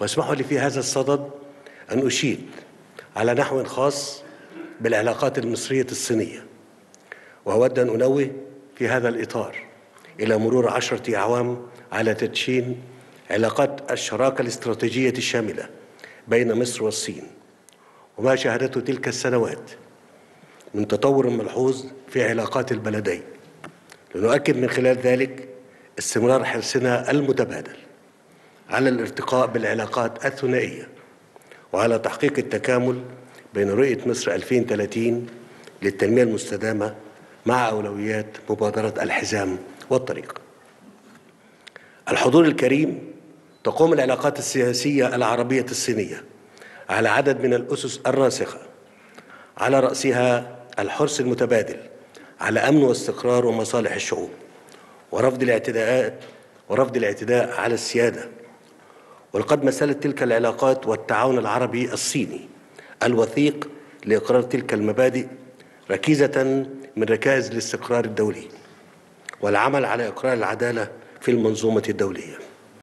واسمحوا لي في هذا الصدد أن أشيد على نحو خاص بالعلاقات المصرية الصينية. وأود أن أنوه في هذا الإطار إلى مرور عشرة أعوام على تدشين علاقات الشراكة الاستراتيجية الشاملة بين مصر والصين. وما شهدته تلك السنوات من تطور ملحوظ في علاقات البلدين. لنؤكد من خلال ذلك استمرار حرصنا المتبادل. على الارتقاء بالعلاقات الثنائية وعلى تحقيق التكامل بين رؤية مصر 2030 للتنمية المستدامة مع أولويات مبادرة الحزام والطريق. الحضور الكريم تقوم العلاقات السياسية العربية الصينية على عدد من الأسس الراسخة على رأسها الحرص المتبادل على أمن واستقرار ومصالح الشعوب ورفض الاعتداءات ورفض الاعتداء على السيادة ولقد مثلت تلك العلاقات والتعاون العربي الصيني الوثيق لإقرار تلك المبادئ ركيزة من ركائز الاستقرار الدولي والعمل على إقرار العدالة في المنظومة الدولية.